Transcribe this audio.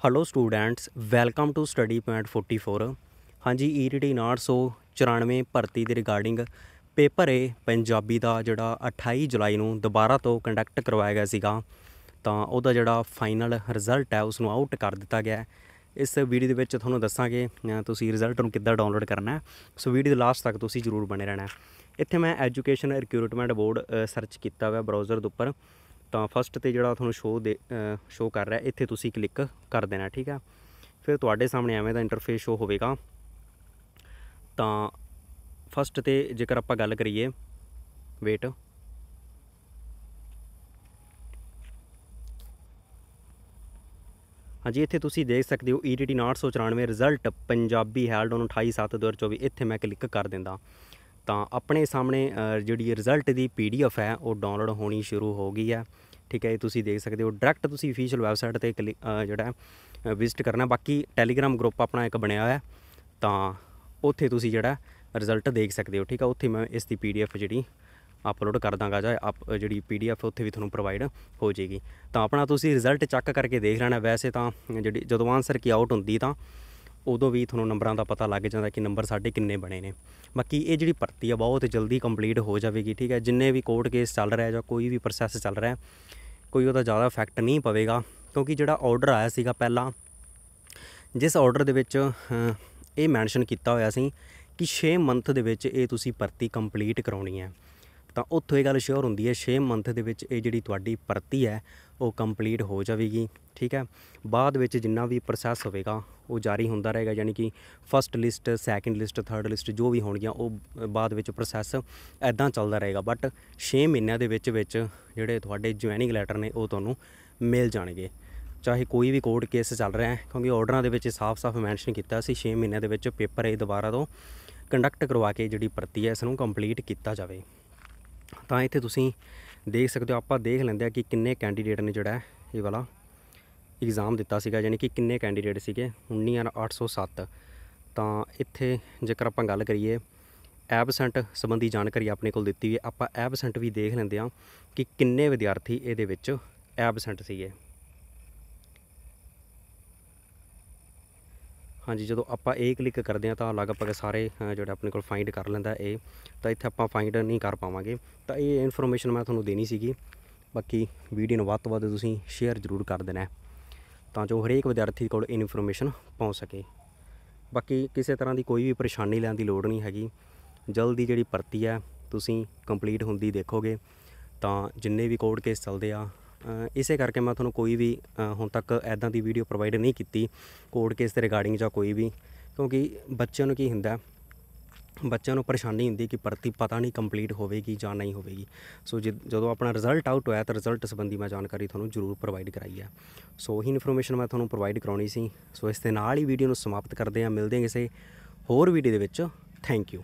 Hello students welcome to study point 44 ਹਾਂਜੀ E ETT 994 ਭਰਤੀ ਦੇ ਰਿਗਾਰਡਿੰਗ ਪੇਪਰ ਏ ਪੰਜਾਬੀ ਦਾ ਜਿਹੜਾ 28 ਜੁਲਾਈ ਨੂੰ ਦੁਬਾਰਾ ਤੋਂ ਕੰਡਕਟ ਕਰਵਾਇਆ ਗਿਆ ਸੀਗਾ। ਤਾਂ ਉਹਦਾ ਜਿਹੜਾ ਫਾਈਨਲ ਰਿਜ਼ਲਟ ਹੈ ਉਸ ਨੂੰ ਆਊਟ ਕਰ ਦਿੱਤਾ ਗਿਆ ਹੈ। ਇਸ ਵੀਡੀਓ ਦੇ ਵਿੱਚ ਤੁਹਾਨੂੰ ਦੱਸਾਂਗੇ ਅ, ਤੁਸੀਂ ਰਿਜ਼ਲਟ ਨੂੰ ਕਿੱਦਾਂ ਡਾਊਨਲੋਡ ਕਰਨਾ ਹੈ। ਸੋ ਵੀਡੀਓ ਦੇ ਲਾਸਟ ਤੱਕ ਤੁਸੀਂ ਜ਼ਰੂਰ ਬਣੇ ਰਹਿਣਾ ਇੱਥੇ ਮੈਂ ਐਜੂਕੇਸ਼ਨ ਰਿਕਰੂਟਮੈਂਟ ਬੋਰਡ ਸਰਚ ਕੀਤਾ ਹੋਇਆ ਬਰਾਊਜ਼ਰ ਦੇ ਉੱਪਰ। ਤਾਂ ਫਸਟ ਤੇ ਜਿਹੜਾ ਤੁਹਾਨੂੰ ਸ਼ੋ ਦੇ ਸ਼ੋ ਕਰ ਰਿਹਾ, ਇੱਥੇ ਤੁਸੀਂ ਕਲਿੱਕ ਕਰ ਦੇਣਾ, ਠੀਕ ਹੈ ਫਿਰ ਤੁਹਾਡੇ ਸਾਹਮਣੇ ਐਵੇਂ ਦਾ ਇੰਟਰਫੇਸ ਸ਼ੋ ਹੋਵੇਗਾ। ਤਾਂ ਫਸਟ ਤੇ ਜੇਕਰ ਆਪਾਂ ਗੱਲ ਕਰੀਏ ਵੇਟ ਹਾਂਜੀ, ਇੱਥੇ ਤੁਸੀਂ ਦੇਖ ਸਕਦੇ ਹੋ E ETT 994 result Punjabi held on 28/7/2024 ਇੱਥੇ ਮੈਂ ਕਲਿੱਕ ਕਰ ਦਿੰਦਾ। ਤਾਂ ਆਪਣੇ ਸਾਹਮਣੇ ਜਿਹੜੀ ਰਿਜ਼ਲਟ ਦੀ ਪੀਡੀਐਫ ਹੈ, ਉਹ ਡਾਊਨਲੋਡ ਹੋਣੀ ਸ਼ੁਰੂ ਹੋ ਗਈ ਹੈ। ਠੀਕ ਹੈ ਇਹ ਤੁਸੀਂ ਦੇਖ ਸਕਦੇ ਹੋ ਡਾਇਰੈਕਟ ਤੁਸੀਂ ਅਫੀਸ਼ੀਅਲ ਵੈਬਸਾਈਟ ਤੇ ਕਲਿੱਕ ਜਿਹੜਾ ਵਿਜ਼ਿਟ ਕਰਨਾ। ਬਾਕੀ ਟੈਲੀਗ੍ਰਾਮ ਗਰੁੱਪ ਆਪਣਾ ਇੱਕ ਬਣਿਆ ਹੋਇਆ ਤਾਂ ਉੱਥੇ ਤੁਸੀਂ ਜਿਹੜਾ ਰਿਜ਼ਲਟ ਦੇਖ ਸਕਦੇ ਹੋ। ਠੀਕ ਹੈ, ਉੱਥੇ ਮੈਂ ਇਸ ਦੀ ਪੀਡੀਐਫ ਜਿਹੜੀ ਅਪਲੋਡ ਕਰ ਦਾਂਗਾ, ਜਾਂ ਆਪ ਜਿਹੜੀ ਪੀਡੀਐਫ ਉੱਥੇ ਵੀ ਤੁਹਾਨੂੰ ਪ੍ਰੋਵਾਈਡ ਹੋ ਜਾਏਗੀ। ਤਾਂ ਆਪਣਾ ਤੁਸੀਂ ਰਿਜ਼ਲਟ ਚੈੱਕ ਕਰਕੇ ਦੇਖ ਲੈਣਾ। ਵੈਸੇ ਤਾਂ ਜਿਹੜੀ, ਜਦੋਂ ਆਨਸਰ ਕੀ ਆਊਟ ਹੁੰਦੀ ਤਾਂ ਉਦੋਂ ਵੀ ਤੁਹਾਨੂੰ ਨੰਬਰਾਂ ਦਾ ਪਤਾ ਲੱਗ ਜਾਂਦਾ ਕਿ ਨੰਬਰ ਸਾਡੇ ਕਿੰਨੇ ਬਣੇ ਨੇ। ਬਾਕੀ ਇਹ ਜਿਹੜੀ ਭਰਤੀ ਆ, ਬਹੁਤ ਜਲਦੀ ਕੰਪਲੀਟ ਹੋ ਜਾਵੇਗੀ, ਠੀਕ ਹੈ? ਜਿੰਨੇ ਵੀ ਕੋਰਟ ਕੇਸ ਚੱਲ ਰਿਹਾ ਜਾਂ ਕੋਈ ਵੀ ਪ੍ਰੋਸੈਸ ਚੱਲ ਰਿਹਾ, ਕੋਈ ਉਹਦਾ ਜ਼ਿਆਦਾ ਇਫੈਕਟ ਨਹੀਂ ਪਵੇਗਾ। ਕਿਉਂਕਿ ਜਿਹੜਾ ਆਰਡਰ ਆਇਆ ਸੀਗਾ ਪਹਿਲਾਂ, ਜਿਸ ਆਰਡਰ ਦੇ ਵਿੱਚ ਇਹ ਮੈਂਸ਼ਨ ਕੀਤਾ ਹੋਇਆ ਸੀ ਕਿ 6 ਮੰਥ ਦੇ ਵਿੱਚ ਇਹ ਤੁਸੀਂ ਭਰਤੀ ਕੰਪਲੀਟ ਕਰਾਉਣੀ ਹੈ। ਤਾਂ ਉੱਥੋਂ ਇਹ ਗੱਲ ਸ਼ੋਰ ਹੁੰਦੀ ਹੈ 6 ਮੰਥ ਦੇ ਵਿੱਚ ਇਹ ਜਿਹੜੀ ਤੁਹਾਡੀ ਭਰਤੀ ਹੈ, ਉਹ ਕੰਪਲੀਟ ਹੋ ਜਾਵੇਗੀ, ਠੀਕ ਹੈ? ਬਾਅਦ ਵਿੱਚ ਜਿੰਨਾ ਵੀ ਪ੍ਰੋਸੈਸ ਹੋਵੇਗਾ, ਉਹ ਜਾਰੀ ਹੁੰਦਾ ਰਹੇਗਾ, ਯਾਨੀ ਕਿ first list second list third list ਜੋ ਵੀ ਹੋਣਗੀਆਂ, ਉਹ ਬਾਅਦ ਵਿੱਚ ਪ੍ਰੋਸੈਸ ਐਦਾਂ ਚੱਲਦਾ ਰਹੇਗਾ। ਬਟ 6 ਮਹੀਨਿਆਂ ਦੇ ਵਿੱਚ ਵਿੱਚ ਜਿਹੜੇ ਤੁਹਾਡੇ ਜੁਆਇਨਿੰਗ ਲੈਟਰ ਨੇ, ਉਹ ਤੁਹਾਨੂੰ ਮਿਲ ਜਾਣਗੇ। ਚਾਹੇ ਕੋਈ ਵੀ ਕੋਰਟ ਕੇਸ ਚੱਲ ਰਿਹਾ ਹੈ, ਕਿਉਂਕਿ ਆਰਡਰਾਂ ਦੇ ਵਿੱਚ ਸਾਫ਼-ਸਾਫ਼ ਮੈਂਸ਼ਨ ਕੀਤਾ ਸੀ 6 ਮਹੀਨਿਆਂ ਦੇ ਵਿੱਚ ਪੇਪਰ ਇਹ ਦੁਬਾਰਾ ਤੋਂ ਕੰਡਕਟ ਕਰਵਾ ਕੇ ਜਿਹੜੀ ਭਰਤੀ ਹੈ ਇਸ ਨੂੰ ਕੰਪਲੀਟ ਕੀਤਾ ਜਾਵੇ। ਤਾਂ ਇੱਥੇ ਤੁਸੀਂ ਦੇਖ ਸਕਦੇ ਹੋ, ਆਪਾਂ ਦੇਖ ਲੈਂਦੇ ਆ ਕਿ ਕਿੰਨੇ ਕੈਂਡੀਡੇਟ ਨੇ ਜਿਹੜਾ ਇਹ ਵਾਲਾ ਐਗਜ਼ਾਮ ਦਿੱਤਾ ਸੀਗਾ, ਯਾਨੀ ਕਿ ਕਿੰਨੇ ਕੈਂਡੀਡੇਟ ਸੀਗੇ 19807 ਤਾਂ ਇੱਥੇ ਜੇਕਰ ਆਪਾਂ ਗੱਲ ਕਰੀਏ ਐਬਸੈਂਟ ਸੰਬੰਧੀ ਜਾਣਕਾਰੀ ਆਪਣੇ ਕੋਲ ਦਿੱਤੀ ਹੋਈ ਹੈ, ਆਪਾਂ ਐਬਸੈਂਟ ਵੀ ਦੇਖ ਲੈਂਦੇ ਆ ਕਿ ਕਿੰਨੇ ਵਿਦਿਆਰਥੀ ਇਹਦੇ ਵਿੱਚ ਐਬਸੈਂਟ ਸੀਗੇ। ਹਾਂਜੀ, ਜਦੋਂ ਆਪਾਂ ਇਹ ਕਲਿੱਕ ਕਰਦੇ ਹਾਂ ਤਾਂ ਲਗਭਗ ਸਾਰੇ ਜਿਹੜਾ ਆਪਣੇ ਕੋਲ ਫਾਈਂਡ ਕਰ ਲੈਂਦਾ ਇਹ ਤਾਂ ਇੱਥੇ ਆਪਾਂ ਫਾਈਂਡ ਨਹੀਂ ਕਰ ਪਾਵਾਂਗੇ। ਤਾਂ ਇਹ ਇਨਫੋਰਮੇਸ਼ਨ ਮੈਂ ਤੁਹਾਨੂੰ ਦੇਣੀ ਸੀਗੀ। ਬਾਕੀ ਵੀਡੀਓ ਨੂੰ ਵੱਧ ਤੋਂ ਵੱਧ ਤੁਸੀਂ ਸ਼ੇਅਰ ਜ਼ਰੂਰ ਕਰ ਦੇਣਾ ਤਾਂ ਜੋ ਹਰੇਕ ਵਿਦਿਆਰਥੀ ਕੋਲ ਇਨਫੋਰਮੇਸ਼ਨ ਪਹੁੰਚ ਸਕੇ। ਬਾਕੀ ਕਿਸੇ ਤਰ੍ਹਾਂ ਦੀ ਕੋਈ ਵੀ ਪਰੇਸ਼ਾਨੀ ਲੈਣ ਦੀ ਲੋੜ ਨਹੀਂ ਹੈਗੀ। ਜਲਦੀ ਜਿਹੜੀ ਭਰਤੀ ਹੈ, ਤੁਸੀਂ ਕੰਪਲੀਟ ਹੁੰਦੀ ਦੇਖੋਗੇ। ਤਾਂ ਜਿੰਨੇ ਵੀ ਕੋਰਟ ਕੇਸ ਚੱਲਦੇ ਆ ਇਸੇ ਕਰਕੇ ਮੈਂ ਤੁਹਾਨੂੰ ਕੋਈ ਵੀ ਹੁਣ ਤੱਕ ਐਦਾਂ ਦੀ ਵੀਡੀਓ ਪ੍ਰੋਵਾਈਡ ਨਹੀਂ ਕੀਤੀ ਕੋਰਟ ਕੇਸ ਦੇ ਰਿਗਾਰਡਿੰਗ ਜਾਂ ਕੋਈ ਵੀ, ਕਿਉਂਕਿ ਬੱਚਿਆਂ ਨੂੰ ਕੀ ਹੁੰਦਾ, ਬੱਚਿਆਂ ਨੂੰ ਪਰੇਸ਼ਾਨੀ ਹੁੰਦੀ ਕਿ ਭਰਤੀ ਪਤਾ ਨਹੀਂ ਕੰਪਲੀਟ ਹੋਵੇਗੀ ਜਾਂ ਨਹੀਂ ਹੋਵੇਗੀ। ਸੋ ਜਦ- ਜਦੋਂ ਆਪਣਾ ਰਿਜ਼ਲਟ ਆਊਟ ਹੋਇਆ ਤਾਂ ਰਿਜ਼ਲਟ ਸੰਬੰਧੀ ਮੈਂ ਜਾਣਕਾਰੀ ਤੁਹਾਨੂੰ ਜ਼ਰੂਰ ਪ੍ਰੋਵਾਈਡ ਕਰਾਈ ਹੈ। ਸੋ ਹੀ ਇਨਫੋਰਮੇਸ਼ਨ ਮੈਂ ਤੁਹਾਨੂੰ ਪ੍ਰੋਵਾਈਡ ਕਰਾਉਣੀ ਸੀ। ਸੋ ਇਸ ਦੇ ਨਾਲ ਹੀ ਵੀਡੀਓ ਨੂੰ ਸਮਾਪਤ ਕਰਦੇ ਹਾਂ। ਮਿਲਦੇ ਹਾਂ ਕਿਸੇ ਹੋਰ ਵੀਡੀਓ ਦੇ ਵਿੱਚ। Thank you